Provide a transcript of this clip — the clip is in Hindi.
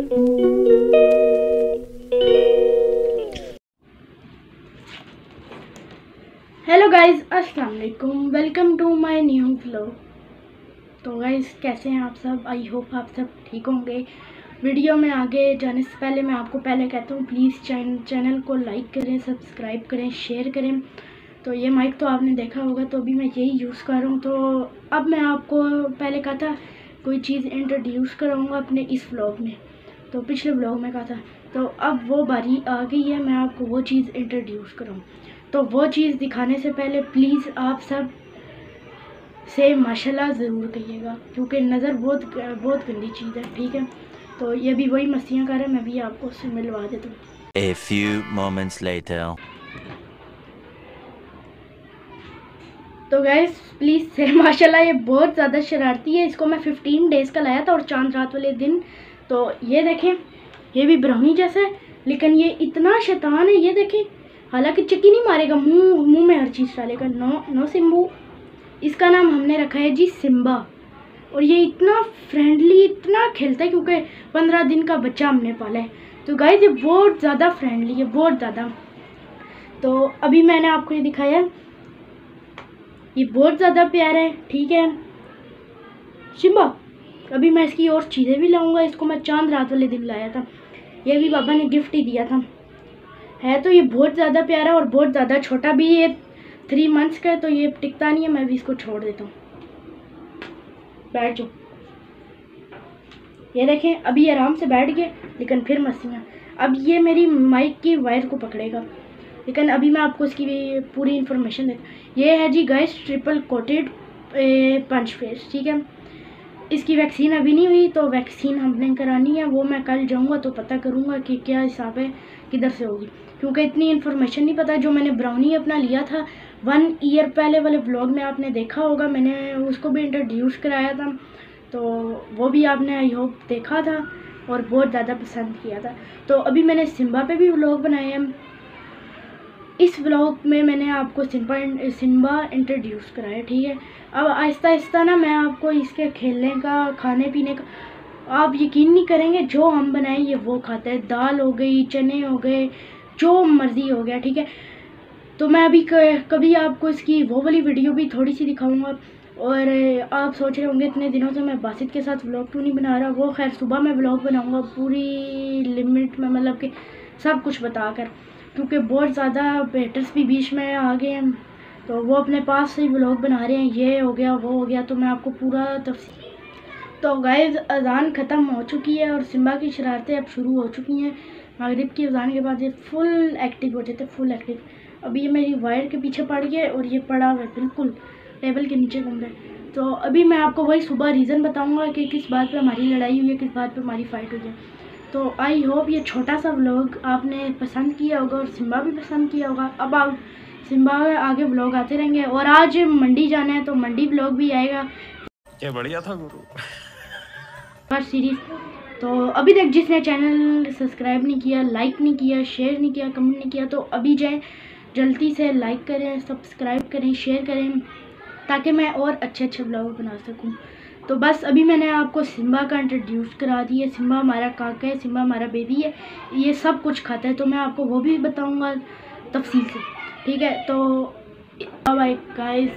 हेलो गाइस अस्सलाम वालेकुम welcome to my new vlog तो गाइस कैसे हैं आप सब? आई होप आप सब ठीक होंगे। वीडियो में आगे जाने से पहले मैं आपको पहले कहता हूँ प्लीज़ चैन, चैनल को लाइक करें सब्सक्राइब करें शेयर करें। तो ये माइक तो आपने देखा होगा तो अभी मैं यही यूज़ कर रहा हूँ। तो अब मैं आपको पहले कहा था कोई चीज़ इंट्रोड्यूस कराऊँगा अपने इस व्लॉग में। तो पिछले ब्लॉग में कहा था तो अब वो बारी आ गई है मैं आपको वो चीज़ इंट्रोड्यूस कराऊँ। तो वो चीज़ दिखाने से पहले प्लीज़ आप सबसे माशाल्लाह ज़रूर कहिएगा क्योंकि नज़र बहुत बहुत गंदी चीज़ है ठीक है? तो ये भी वही मस्तियाँ कर रहे हैं मैं भी आपको उससे मिलवा देता हूँ। A few moments later. तो गैस प्लीज़ से माशाल्लाह ये बहुत ज़्यादा शरारती है इसको मैं फिफ्टीन डेज़ का लाया था और चाँद रात वाले दिन तो ये देखें, ये भी ब्राउनी जैसा है, लेकिन ये इतना शैतान है, ये देखें। हालाँकि चिक्की नहीं मारेगा, मुँह मुँह में हर चीज़ डालेगा, नो नो सिम्बू इसका नाम हमने रखा है जी सिम्बा। और ये इतना फ्रेंडली इतना खेलता है, क्योंकि पंद्रह दिन का बच्चा हमने पाला है। तो गाइस ये बहुत ज़्यादा फ्रेंडली है, बहुत ज़्यादा। तो अभी मैंने आपको ये दिखाया, ये बहुत ज़्यादा प्यारा है, ठीक है? सिम्बा अभी मैं इसकी और चीज़ें भी लाऊँगा, इसको मैं चाँद रात वाले दिन लाया था। ये भी बाबा ने गिफ्ट ही दिया था। है तो ये बहुत ज़्यादा प्यारा और बहुत ज़्यादा छोटा भी ये थ्री मंथ्स का है तो ये टिकता नहीं है, मैं भी इसको छोड़ देता हूँ। बैठ जाओ। ये देखें, अभी आराम से बैठ गए, लेकिन फिर मस्तियाँ अब ये मेरी माइक की वायर को पकड़ेगा। लेकिन अभी मैं आपको इसकी भी पूरी इन्फॉर्मेशन देता ये है जी guys triple coated punch face ठीक है? इसकी वैक्सीन अभी नहीं हुई तो वैक्सीन हमने करानी है। वो मैं कल जाऊँगा तो पता करूँगा कि क्या हिसाब है, किधर से होगी। क्योंकि इतनी इन्फॉर्मेशन नहीं पता, जो मैंने ब्राउनी अपना लिया था वन ईयर पहले वाले ब्लॉग में आपने देखा होगा, मैंने उसको भी इंट्रोड्यूस कराया था। तो वो भी आपने आई होप देखा था और बहुत ज़्यादा पसंद किया था। तो अभी मैंने सिम्बा पे भी व्लॉग बनाए हैं। इस व्लॉग में मैंने आपको सिम्बा सिम्बा इंट्रोड्यूस कराया, ठीक है? अब आहिस्ता आहिस्ता ना मैं आपको इसके खेलने का, खाने पीने का, आप यकीन नहीं करेंगे, जो हम बनाएँ, ये वो खाते हैं। दाल हो गई, चने हो गए, जो मर्ज़ी हो गया, ठीक है? तो मैं अभी कभी आपको इसकी वो वाली वीडियो भी थोड़ी सी दिखाऊँगा। और आप सोच रहे होंगे, इतने दिनों से मैं बासित के साथ व्लॉग क्यों नहीं बना रहा? वो खैर सुबह मैं व्लॉग बनाऊँगा, पूरी लिमिट में मतलब कि सब कुछ बताकर। क्योंकि बहुत ज़्यादा बेटर्स भी बीच में आ गए हैं। तो वो अपने पास से ही व्लॉग बना रहे हैं। ये हो गया, वो हो गया तो मैं आपको पूरा तफसी तो गाइज़ अजान ख़त्म हो चुकी है और सिम्बा की शरारतें अब शुरू हो चुकी हैं। मगरब की अजान के बाद ये फुल एक्टिव हो जाते फुल एक्टिव अभी ये मेरी वायर के पीछे पड़ गया और ये पड़ा हुआ है, बिल्कुल टेबल के नीचे घूम है। तो अभी मैं आपको वही सुबह रीज़न बताऊँगा कि किस बात पे हमारी लड़ाई हुई है, किस बात पे हमारी फ़ाइट हुई है। तो आई होप ये छोटा सा व्लॉग आपने पसंद किया होगा और सिम्बा भी पसंद किया होगा। अब आप सिम्बा आगे व्लॉग आते रहेंगे और आज मंडी जाना है तो मंडी व्लॉग भी आएगा। क्या बढ़िया था गुरु। सीरीज़ तो अभी तक जिसने चैनल सब्सक्राइब नहीं किया लाइक नहीं किया शेयर नहीं किया कमेंट नहीं किया तो अभी जाएँ। जल्दी से लाइक करें सब्सक्राइब करें शेयर करें ताकि मैं और अच्छे अच्छे ब्लॉग बना सकूँ। तो बस अभी मैंने आपको सिम्बा का इंट्रोड्यूस करा दिया सिम्बा हमारा काका है, सिम्बा हमारा बेबी है। ये सब कुछ खाता है तो मैं आपको वो भी बताऊँगा तफसील से। ठीक है तो बाय गाइस